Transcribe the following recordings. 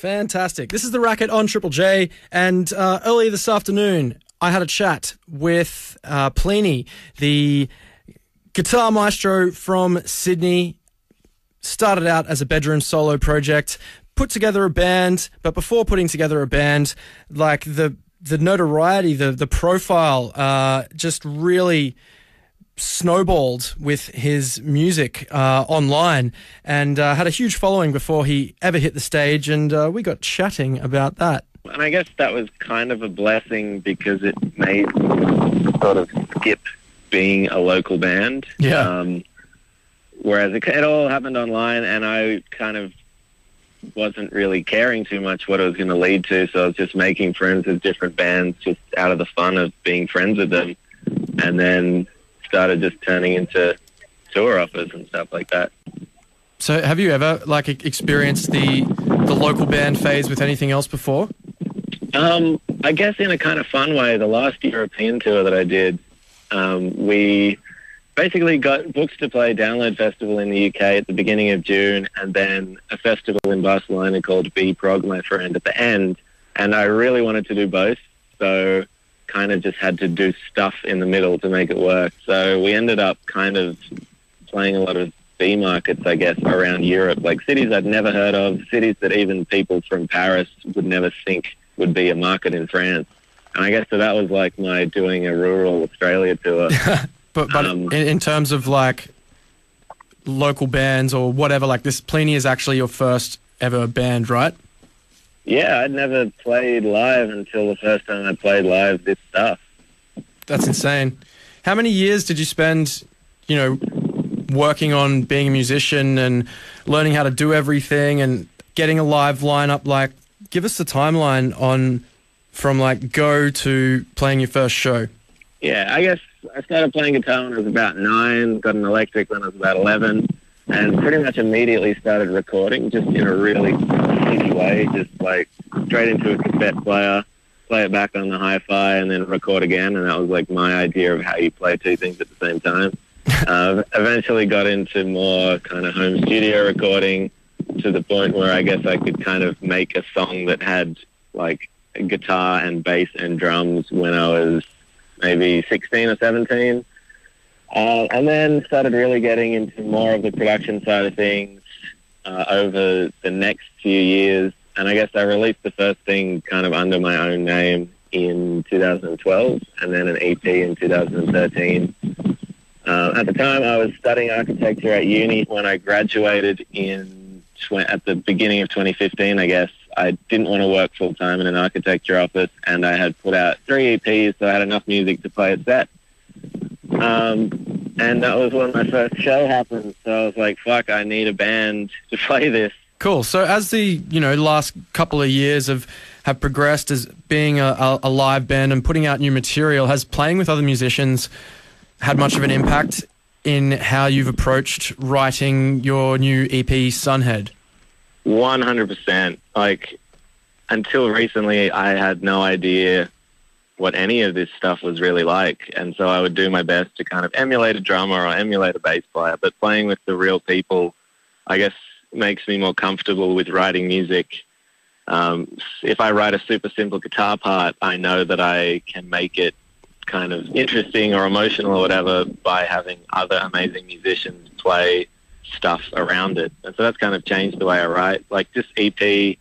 Fantastic. This is the racket on Triple J, and uh, earlier this afternoon, I had a chat with uh, Plini, the guitar maestro from Sydney. Started out as a bedroom solo project, put together a band, but before putting together a band, like the the notoriety, the the profile, uh, just really snowballed with his music uh, online and uh, had a huge following before he ever hit the stage. And uh, we got chatting about that. And I guess that was kind of a blessing because it made sort of skip being a local band. Yeah. Um, whereas it, it all happened online, and I kind of wasn't really caring too much what it was going to lead to. So I was just making friends with different bands just out of the fun of being friends with them. And then started just turning into tour offers and stuff like that. So, have you ever like experienced the the local band phase with anything else before? Um, I guess in a kind of fun way, the last European tour that I did, um, we basically got booked to play Download Festival in the UK at the beginning of June, and then a festival in Barcelona called Be Prog, my friend, at the end. And I really wanted to do both, so kind of just had to do stuff in the middle to make it work. So we ended up kind of playing a lot of B markets, I guess, around Europe, like cities I'd never heard of, cities that even people from Paris would never think would be a market in France. And I guess so that was like my doing a rural Australia tour. But but Um, in, in terms of like local bands or whatever, like this, Plini is actually your first ever band, right? Yeah, I'd never played live until the first time I played live this stuff. That's insane. How many years did you spend, you know, working on being a musician and learning how to do everything and getting a live lineup? Like, give us the timeline on from like go to playing your first show. Yeah, I guess I started playing guitar when I was about nine, got an electric when I was about 11, and pretty much immediately started recording just in a really easy way, just like straight into a cassette player, play it back on the hi-fi, and then record again. And that was like my idea of how you play two things at the same time. uh, eventually got into more kind of home studio recording to the point where I guess I could kind of make a song that had like guitar and bass and drums when I was maybe 16 or 17. Uh, and then started really getting into more of the production side of things uh, over the next few years. And I guess I released the first thing kind of under my own name in 2012 and then an EP in 2013. Uh, at the time, I was studying architecture at uni. When I graduated in tw- at the beginning of 2015, I guess I didn't want to work full time in an architecture office, and I had put out three EPs, so I had enough music to play a set. Um, and that was when my first show happened. So I was like, "Fuck, I need a band to play this." Cool. So as the you know last couple of years have have progressed as being a, a, a live band and putting out new material, has playing with other musicians had much of an impact in how you've approached writing your new EP, Sunhead? One hundred percent. Like until recently, I had no idea what any of this stuff was really like, and so I would do my best to kind of emulate a drummer or emulate a bass player. But playing with the real people, I guess, makes me more comfortable with writing music. Um, if I write a super simple guitar part, I know that I can make it kind of interesting or emotional or whatever by having other amazing musicians play stuff around it. And so that's kind of changed the way I write. Like this EP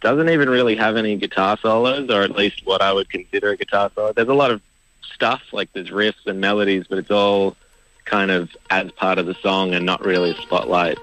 doesn't even really have any guitar solos, or at least what I would consider a guitar solo. There's a lot of stuff, like there's riffs and melodies, but it's all kind of as part of the song and not really a spotlight.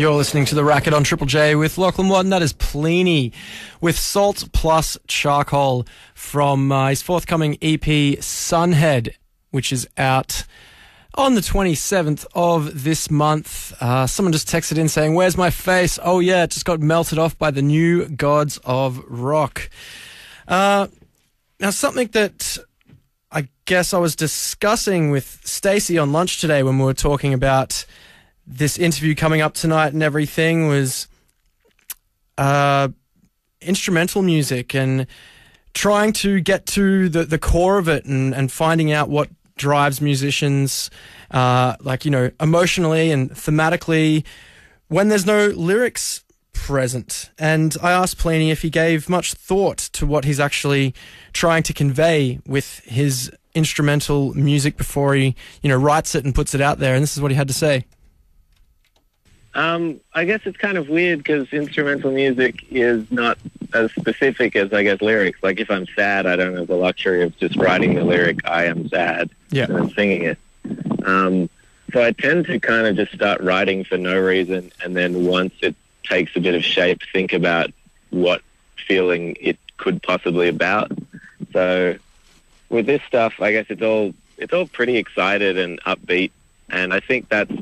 You're listening to the Racket on Triple J with Lochlan Watton. That is Plini with Salt Plus Charcoal from uh, his forthcoming EP Sunhead, which is out on the 27th of this month. Uh, someone just texted in saying, Where's my face? Oh, yeah, it just got melted off by the new gods of rock. Uh, now, something that I guess I was discussing with Stacey on lunch today when we were talking about this interview coming up tonight and everything was uh, instrumental music and trying to get to the, the core of it and, and finding out what drives musicians, uh, like, you know, emotionally and thematically when there's no lyrics present. And I asked Plini if he gave much thought to what he's actually trying to convey with his instrumental music before he, you know, writes it and puts it out there. And this is what he had to say. Um, I guess it's kind of weird because instrumental music is not as specific as I guess lyrics. Like if I'm sad, I don't have the luxury of just writing the lyric "I am sad" yeah. and singing it. Um, so I tend to kind of just start writing for no reason, and then once it takes a bit of shape, think about what feeling it could possibly about. So with this stuff, I guess it's all it's all pretty excited and upbeat, and I think that's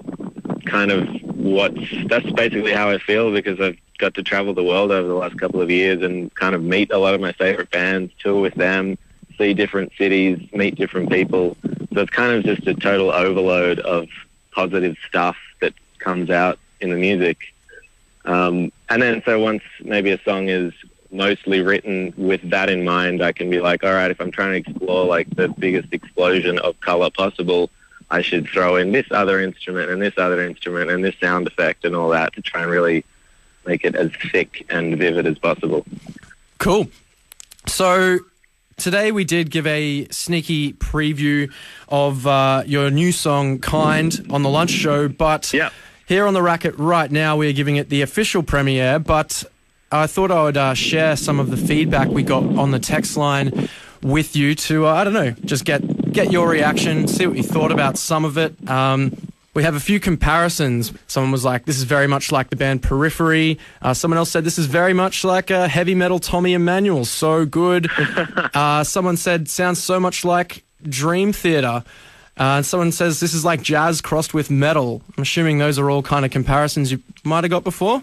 kind of what's that's basically how I feel because I've got to travel the world over the last couple of years and kind of meet a lot of my favorite bands, tour with them, see different cities, meet different people. So it's kind of just a total overload of positive stuff that comes out in the music. Um, and then so once maybe a song is mostly written with that in mind, I can be like, all right, if I'm trying to explore like the biggest explosion of color possible, I should throw in this other instrument and this other instrument and this sound effect and all that to try and really make it as thick and vivid as possible. Cool. So today we did give a sneaky preview of uh, your new song "Kind" on the lunch show, but yeah. here on the racket right now we are giving it the official premiere. But I thought I would uh, share some of the feedback we got on the text line with you to uh, I don't know, just get get your reaction, see what you thought about some of it. Um, we have a few comparisons. Someone was like, "This is very much like the band Periphery." Uh, someone else said, "This is very much like a heavy metal Tommy Emmanuel." So good. uh, someone said, "Sounds so much like Dream Theater." Uh, and someone says this is like jazz crossed with metal. I'm assuming those are all kind of comparisons you might have got before.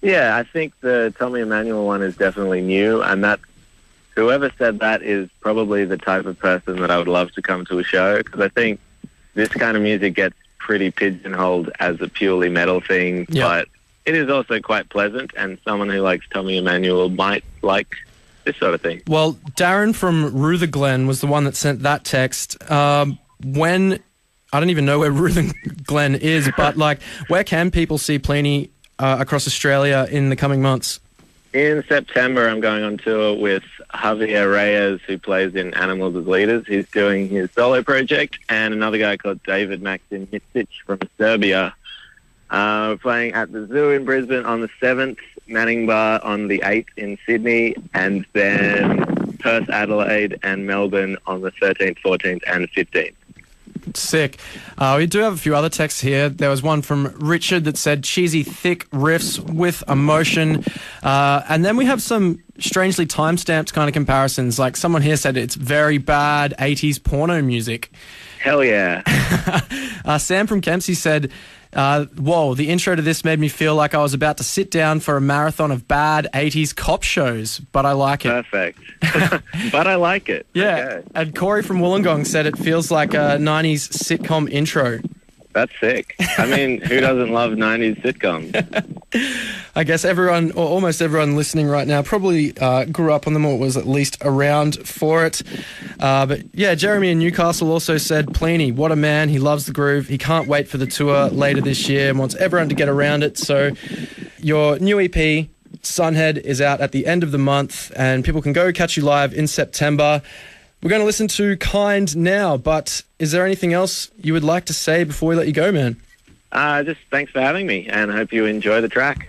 Yeah, I think the Tommy Emmanuel one is definitely new, and that whoever said that is probably the type of person that I would love to come to a show because I think this kind of music gets pretty pigeonholed as a purely metal thing, Yeah. but it is also quite pleasant, and someone who likes Tommy Emmanuel might like this sort of thing. Well, Darren from Rutherglen was the one that sent that text. Um, when I don't even know where Rutherglen is, but like, where can people see Plini uh, across Australia in the coming months? In September, I'm going on tour with Javier Reyes, who plays in Animals as Leaders. He's doing his solo project, and another guy called David Maxim Mičić from Serbia. Uh, playing at the Zoo in Brisbane on the 7th, Manning Bar on the 8th in Sydney, and then Perth, Adelaide, and Melbourne on the 13th, 14th, and 15th. Sick. Uh, we do have a few other texts here. There was one from Richard that said cheesy, thick riffs with emotion. Uh, and then we have some strangely time stamped kind of comparisons. Like someone here said it's very bad 80s porno music. Hell yeah. Uh, Sam from Kempsey said, uh, Whoa, the intro to this made me feel like I was about to sit down for a marathon of bad 80s cop shows, but I like it. Perfect. but I like it. Yeah. Okay. And Corey from Wollongong said it feels like a 90s sitcom intro. That's sick. I mean, who doesn't love 90s sitcoms? I guess everyone, or almost everyone listening right now, probably uh, grew up on them or was at least around for it. Uh, but yeah, Jeremy in Newcastle also said, Plini, what a man. He loves the groove. He can't wait for the tour later this year and wants everyone to get around it. So your new EP, Sunhead, is out at the end of the month and people can go catch you live in September. We're going to listen to Kind now, but is there anything else you would like to say before we let you go, man? Uh, just thanks for having me, and hope you enjoy the track.